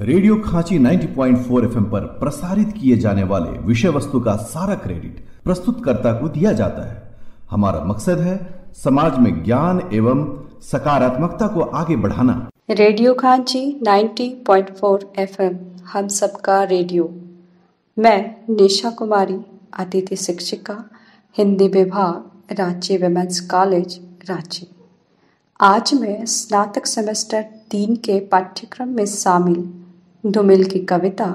Radio खांची 90.4 FM पर प्रसारित किए जाने वाले विषय वस्तु का सारा क्रेडिट प्रस्तुतकर्ता को दिया जाता है। हमारा मकसद है समाज में ज्ञान एवं सकारात्मकता को आगे बढ़ाना। रेडियो खांची 90.4 एफएम, हम सबका रेडियो। मैं निशा कुमारी, अतिथि शिक्षिका, हिंदी विभाग, रांची विमेंस कॉलेज, रांची। आज मैं स्नातक सेमेस्टर तीन के पाठ्यक्रम में शामिल धुमिल की कविता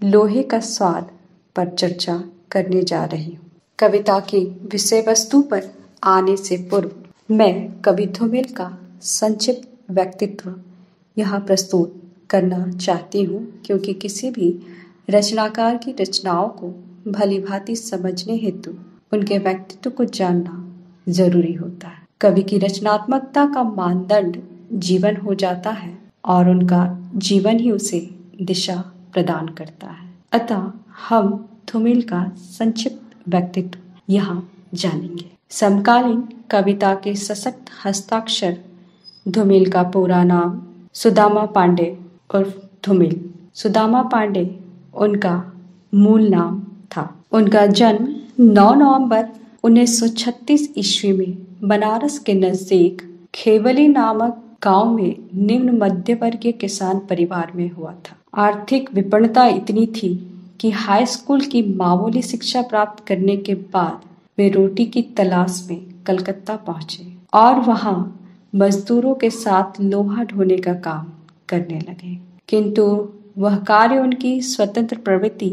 लोहे का स्वाद पर चर्चा करने जा रही हूँ। कविता की विषय वस्तु पर आने से पूर्व मैं कवि धुमिल का संक्षिप्त व्यक्तित्व यहाँ प्रस्तुत करना चाहती हूँ, क्योंकि किसी भी रचनाकार की रचनाओं को भली भांति समझने हेतु उनके व्यक्तित्व को जानना ज़रूरी होता है। कवि की रचनात्मकता का मानदंड जीवन हो जाता है और उनका जीवन ही उसे दिशा प्रदान करता है। अतः हम थुमिल का संक्षिप्त व्यक्तित्व यहाँ जानेंगे। समकालीन कविता के सशक्त हस्ताक्षर धुमिल का पूरा नाम सुदामा पांडे उर्फ़ धुमिल। सुदामा पांडे उनका मूल नाम था। उनका जन्म 9 नवंबर 1936 ईस्वी में बनारस के नज़दीक खेवली नामक गाँव में निम्न मध्य वर्गीय किसान परिवार में हुआ था। आर्थिक विपन्नता इतनी थी कि हाई स्कूल की मामूली शिक्षा प्राप्त करने के बाद वे रोटी की तलाश में कलकत्ता पहुँचे और वहाँ मजदूरों के साथ लोहा ढोने का काम करने लगे। किंतु वह कार्य उनकी स्वतंत्र प्रवृत्ति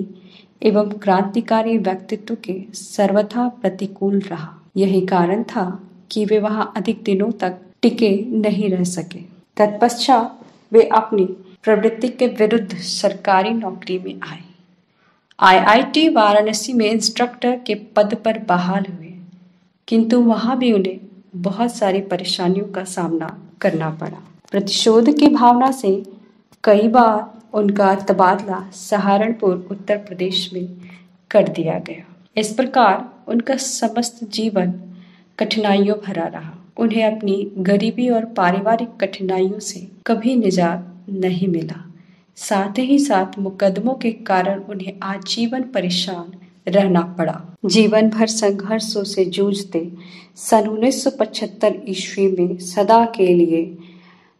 एवं क्रांतिकारी व्यक्तित्व के सर्वथा प्रतिकूल रहा। यही कारण था कि वे वहाँ अधिक दिनों तक टिके नहीं रह सके। तत्पश्चात वे अपनी प्रवृत्ति के विरुद्ध सरकारी नौकरी में आए। आईआईटी वाराणसी में इंस्ट्रक्टर के पद पर बहाल हुए, किंतु वहाँ भी उन्हें बहुत सारी परेशानियों का सामना करना पड़ा। प्रतिशोध की भावना से कई बार उनका तबादला सहारनपुर, उत्तर प्रदेश में कर दिया गया। इस प्रकार उनका समस्त जीवन कठिनाइयों भरा रहा। उन्हें अपनी गरीबी और पारिवारिक कठिनाइयों से कभी निजात नहीं मिला। साथ ही साथ मुकदमों के कारण उन्हें आजीवन परेशान रहना पड़ा। जीवन भर संघर्षों से जूझते सन 1975 ईस्वी में सदा के लिए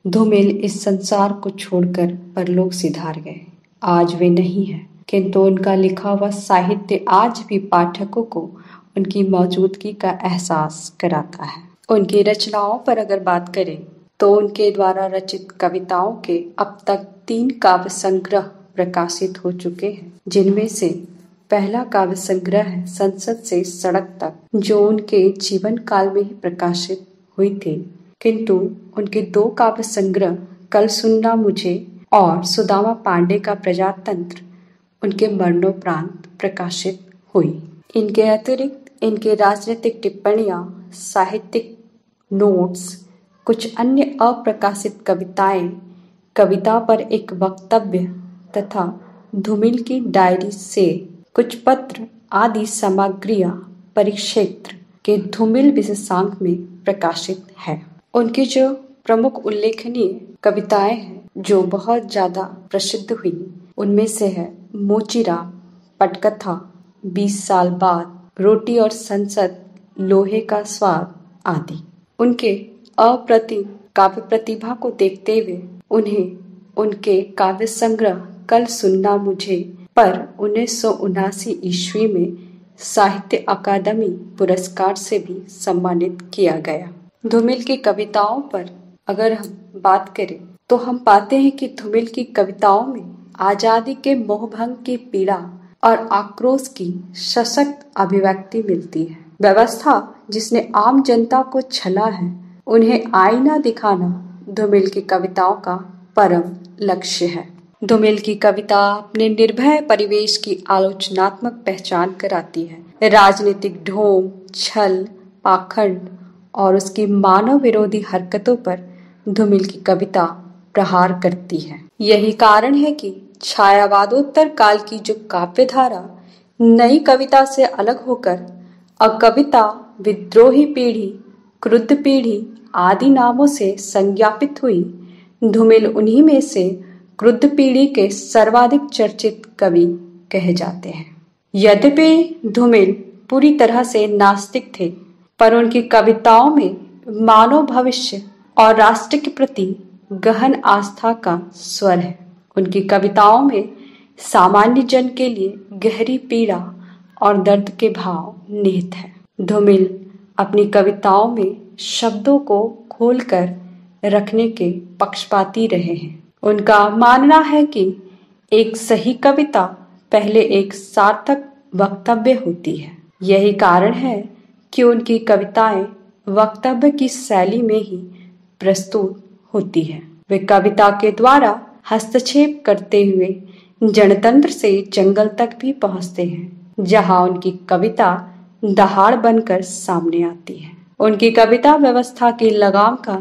धूमिल इस संसार को छोड़कर परलोक सिधार गए। आज वे नहीं है, किंतु उनका लिखा हुआ साहित्य आज भी पाठकों को उनकी मौजूदगी का एहसास कराता है। उनकी रचनाओं पर अगर बात करें तो उनके द्वारा रचित कविताओं के अब तक तीन काव्य संग्रह प्रकाशित हो चुके हैं, जिनमें से पहला काव्य संग्रह है संसद से सड़क तक, जो उनके जीवन काल में ही प्रकाशित हुई थी। किंतु उनके दो काव्य संग्रह, कल सुनना मुझे और सुदामा पांडे का प्रजातंत्र, उनके मरणोपरांत प्रकाशित हुई। इनके अतिरिक्त इनके राजनीतिक टिप्पणियाँ, साहित्यिक नोट्स, कुछ अन्य अप्रकाशित कविताएँ, कविता पर एक वक्तव्य तथा धूमिल की डायरी से कुछ पत्र आदि सामग्रियाँ परिक्षेत्र के धूमिल विशेषांक में प्रकाशित है। उनकी जो प्रमुख उल्लेखनीय कविताएँ हैं, जो बहुत ज़्यादा प्रसिद्ध हुई, उनमें से है मोचीराम पटकथा, बीस साल बाद, रोटी और संसद, लोहे का स्वाद आदि। उनके अप्रतिम काव्य प्रतिभा को देखते हुए उन्हें उनके काव्य संग्रह कल सुनना मुझे, पर उन्नीस ईस्वी में साहित्य अकादमी पुरस्कार से भी सम्मानित किया गया। धुमिल की कविताओं पर अगर हम बात करें तो हम पाते हैं कि धुमिल की कविताओं में आज़ादी के मोहभंग की पीड़ा और आक्रोश की सशक्त अभिव्यक्ति मिलती है। व्यवस्था जिसने आम जनता को छला है, उन्हें आईना दिखाना धुमिल की कविताओं का परम लक्ष्य है। धुमिल की कविता अपने निर्भय परिवेश की आलोचनात्मक पहचान कराती है। राजनीतिक ढोंग, छल, पाखंड और उसकी मानव विरोधी हरकतों पर धुमिल की कविता प्रहार करती है। यही कारण है कि छायावादोत्तर काल की जो काव्य धारा नई कविता से अलग होकर अकविता विद्रोही पीढ़ी, क्रुद्ध पीढ़ी आदि नामों से संज्ञापित हुई। धूमिल उन्हीं में से क्रुद्ध पीढ़ी के सर्वाधिक चर्चित कवि कहे जाते हैं। यद्यपि धूमिल पूरी तरह से नास्तिक थे, पर उनकी कविताओं में मानव भविष्य और राष्ट्र के प्रति गहन आस्था का स्वर है। उनकी कविताओं में सामान्य जन के लिए गहरी पीड़ा और दर्द के भाव निहित है। धुमिल अपनी कविताओं में शब्दों को खोलकर रखने के पक्षपाती रहे हैं। उनका मानना है कि एक सही कविता पहले एक सार्थक वक्तव्य होती है। यही कारण है कि उनकी कविताएँ वक्तव्य की शैली में ही प्रस्तुत होती है। वे कविता के द्वारा हस्तक्षेप करते हुए जनतंत्र से जंगल तक भी पहुँचते हैं। जहाँ उनकी कविता दहाड़ बनकर सामने आती है। उनकी कविता व्यवस्था की लगाम का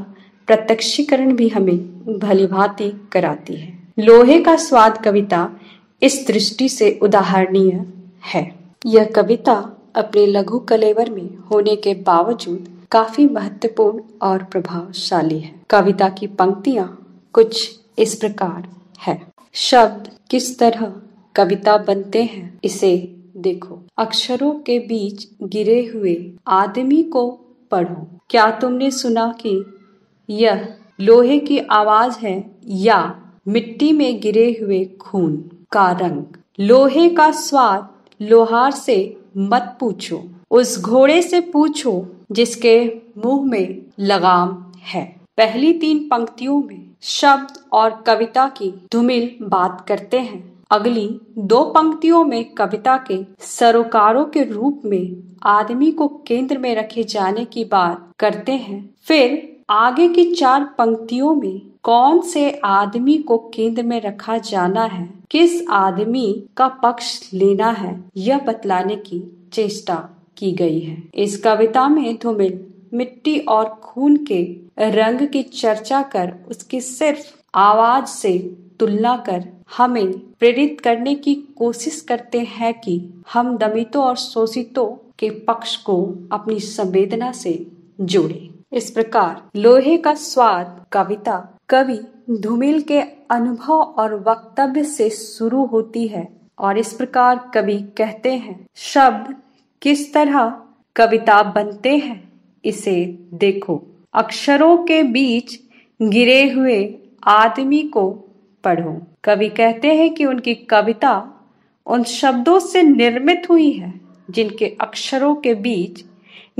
प्रत्यक्षीकरण भी हमें भली भांति कराती है। लोहे का स्वाद कविता इस दृष्टि से उदाहरणीय है। यह कविता अपने लघु कलेवर में होने के बावजूद काफ़ी महत्वपूर्ण और प्रभावशाली है। कविता की पंक्तियाँ कुछ इस प्रकार है। शब्द किस तरह कविता बनते हैं, इसे देखो, अक्षरों के बीच गिरे हुए आदमी को पढ़ो। क्या तुमने सुना कि यह लोहे की आवाज़ है या मिट्टी में गिरे हुए खून का रंग? लोहे का स्वाद लोहार से मत पूछो, उस घोड़े से पूछो जिसके मुँह में लगाम है। पहली तीन पंक्तियों में शब्द और कविता की धुमिल बात करते हैं। अगली दो पंक्तियों में कविता के सरोकारों के रूप में आदमी को केंद्र में रखे जाने की बात करते हैं। फिर आगे की चार पंक्तियों में कौन से आदमी को केंद्र में रखा जाना है, किस आदमी का पक्ष लेना है, यह बतलाने की चेष्टा की गई है। इस कविता में धुमिल, मिट्टी और खून के रंग की चर्चा कर उसकी सिर्फ़ आवाज़ से तुलना कर हमें प्रेरित करने की कोशिश करते हैं कि हम दमितों और शोषितों के पक्ष को अपनी संवेदना से जोड़ें। इस प्रकार लोहे का स्वाद कविता, कवि धूमिल के अनुभव और वक्तव्य से शुरू होती है और इस प्रकार कवि कहते हैं, शब्द किस तरह कविता बनते हैं, इसे देखो अक्षरों के बीच गिरे हुए आदमी को पढ़ो। कवि कहते हैं कि उनकी कविता उन शब्दों से निर्मित हुई है, जिनके अक्षरों के बीच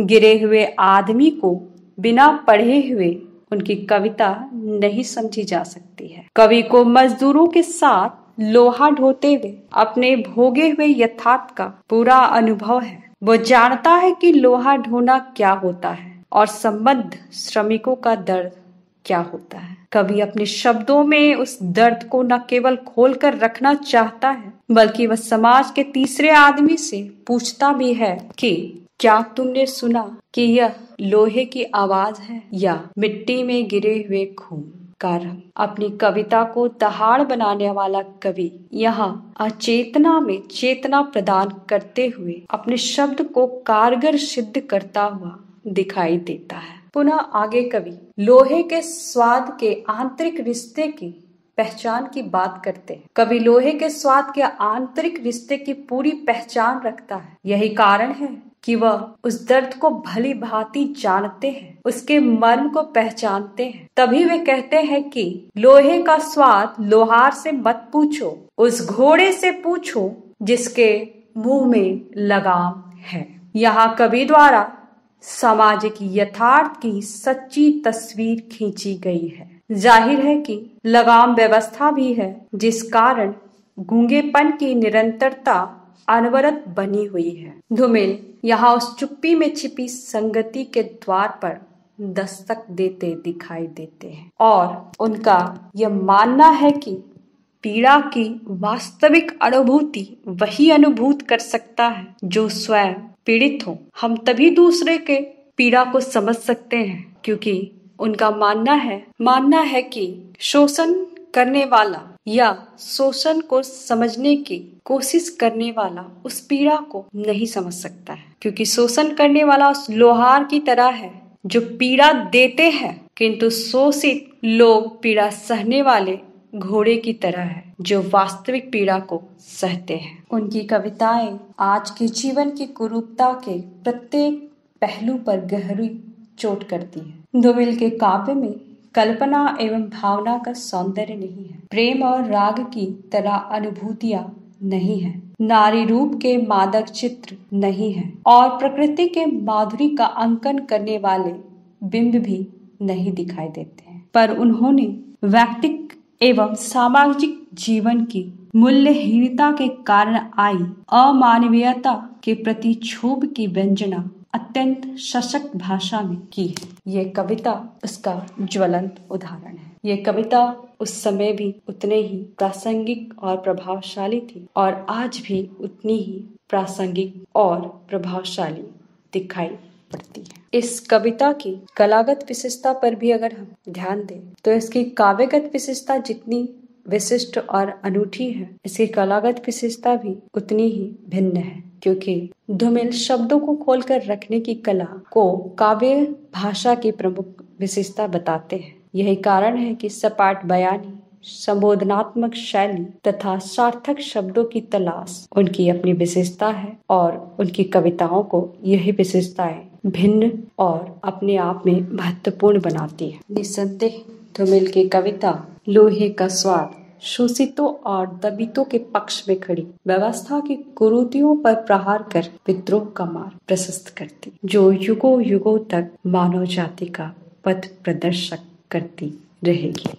गिरे हुए आदमी को बिना पढ़े हुए उनकी कविता नहीं समझी जा सकती है। कवि को मजदूरों के साथ लोहा ढोते हुए, अपने भोगे हुए यथार्थ का पूरा अनुभव है। वो जानता है कि लोहा ढोना क्या होता है और संबद्ध श्रमिकों का दर्द क्या होता है? कवि अपने शब्दों में उस दर्द को न केवल खोल कर रखना चाहता है, बल्कि वह समाज के तीसरे आदमी से पूछता भी है कि, क्या तुमने सुना कि यह लोहे की आवाज़ है या मिट्टी में गिरे हुए खून? कारण, अपनी कविता को दहाड़ बनाने वाला कवि यहाँ अचेतना में चेतना प्रदान करते हुए अपने शब्द को कारगर सिद्ध करता हुआ दिखाई देता है। पुनः आगे कवि, लोहे के स्वाद के आंतरिक रिश्ते की पहचान की बात करते हैं। कवि लोहे के स्वाद के आंतरिक रिश्ते की पूरी पहचान रखता है। यही कारण है कि वह उस दर्द को भली भांति जानते हैं, उसके मर्म को पहचानते हैं। तभी वे कहते हैं कि लोहे का स्वाद लोहार से मत पूछो, उस घोड़े से पूछो जिसके मुँह में लगाम है। यहाँ कवि द्वारा सामाजिक यथार्थ की सच्ची तस्वीर खींची गई है। ज़ाहिर है कि लगाम व्यवस्था भी है, जिस कारण गूंगेपन की निरंतरता अनवरत बनी हुई है। धुमिल यहाँ उस चुप्पी में छिपी संगति के द्वार पर दस्तक देते दिखाई देते हैं। और उनका यह मानना है कि पीड़ा की वास्तविक अनुभूति वही अनुभूत कर सकता है, जो स्वयं पीड़ित हो। हम तभी दूसरे के पीड़ा को समझ सकते हैं, क्योंकि उनका मानना है मानना है कि शोषण करने वाला या शोषण को समझने की कोशिश करने वाला उस पीड़ा को नहीं समझ सकता है। क्योंकि शोषण करने वाला उस लोहार की तरह है, जो पीड़ा देते हैं, किंतु शोषित लोग पीड़ा सहने वाले घोड़े की तरह है, जो वास्तविक पीड़ा को सहते हैं। उनकी कविताएँ आज के जीवन की कुरूपता के प्रत्येक पहलू पर गहरी चोट करती है। धुमिल के काव्य में कल्पना एवं भावना का सौंदर्य नहीं है। प्रेम और राग की तरह अनुभूतियाँ नहीं है। नारी रूप के मादक चित्र नहीं है। और प्रकृति के माधुरी का अंकन करने वाले बिंब भी नहीं दिखाई देते हैं। पर उन्होंने व्यक्तिक एवं सामाजिक जीवन की मूल्यहीनता के कारण आई अमानवीयता के प्रति क्षोभ की व्यंजना अत्यंत सशक्त भाषा में की है। ये कविता उसका ज्वलंत उदाहरण है। ये कविता उस समय भी उतने ही प्रासंगिक और प्रभावशाली थी और आज भी उतनी ही प्रासंगिक और प्रभावशाली दिखाई पड़ती है। इस कविता की कलागत विशेषता पर भी अगर हम ध्यान दें तो इसकी काव्यगत विशेषता जितनी विशिष्ट और अनूठी है, इसकी कलागत विशेषता भी उतनी ही भिन्न है। क्योंकि धुमिल शब्दों को खोलकर रखने की कला को काव्य भाषा की प्रमुख विशेषता बताते हैं। यही कारण है कि सपाट बयानी, संबोधनात्मक शैली तथा सार्थक शब्दों की तलाश उनकी अपनी विशेषता है और उनकी कविताओं को यही विशेषताएँ भिन्न और अपने आप में महत्वपूर्ण बनाती है। निसंदेह धुमिल की कविता, लोहे का स्वाद, शोषितों और दबितों के पक्ष में खड़ी व्यवस्था की कुरूतियों पर प्रहार कर विद्रोह का मार्ग प्रशस्त करती, जो युगो युगों तक मानव जाति का पथ प्रदर्शक करती रहेगी।